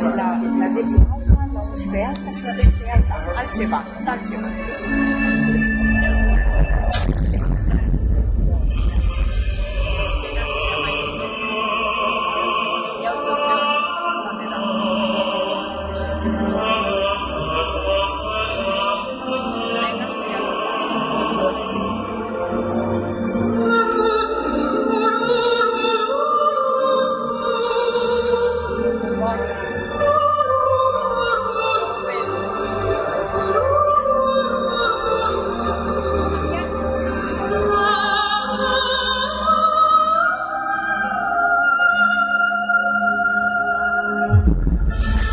那那这金华牛肉片，那什么的片，打切吧，打切吧。you